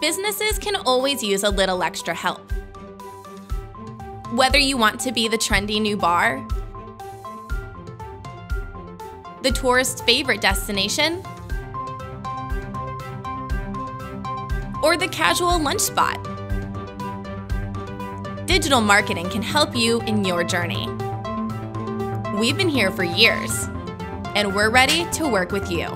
businesses can always use a little extra help. Whether you want to be the trendy new bar, the tourist's favorite destination, or the casual lunch spot, digital marketing can help you in your journey. We've been here for years, and we're ready to work with you.